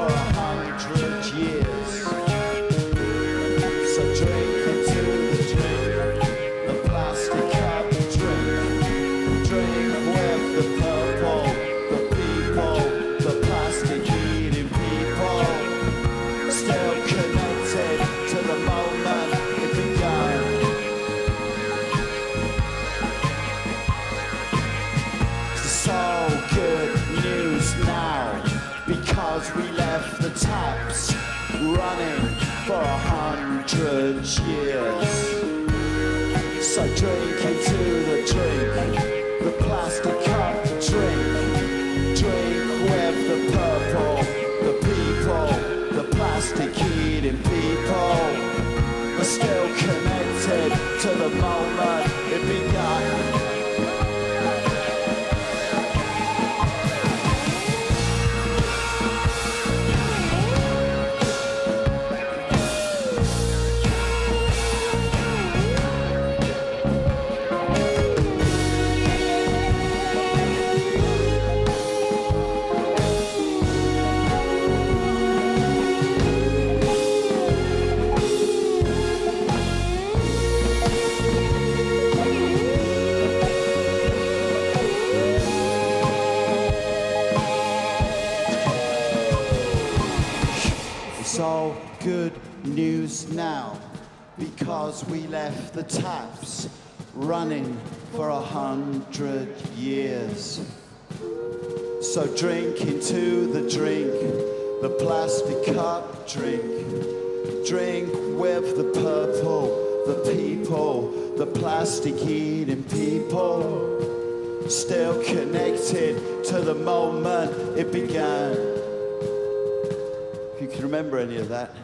for a hundred years. So drink into the the plastic cup drink. Drink with the the people, the plastic eating people. Still connected to the moment it began. So good news now because we running for a hundred years. So drink into the drink, the plastic all good news now because we left the taps running for a hundred years. So drink into the drink, the plastic cup drink. Drink with the purple, the people, the plastic eating people. Still connected to the moment it began. If you can remember any of that.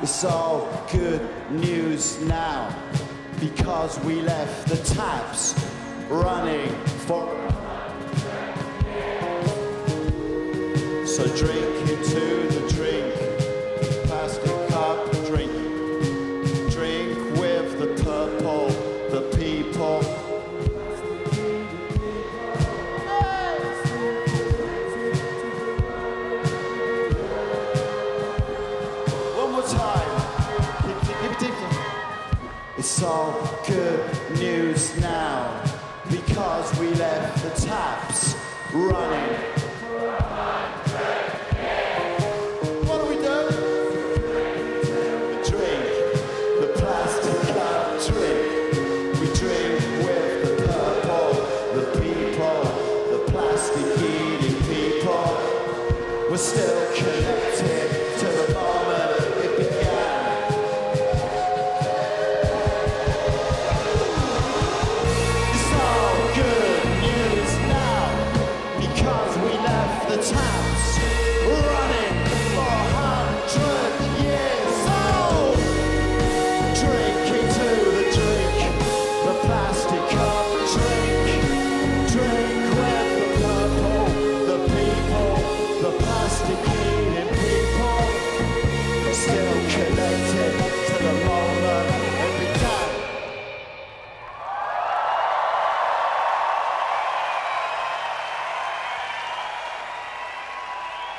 It's all good news now because we left the taps running for. So drink into It's all good news now because we left the taps running. What do we do? We drink the plastic cup drink. We drink with the purple, the people, the plastic eating people. We're still connected to the ball.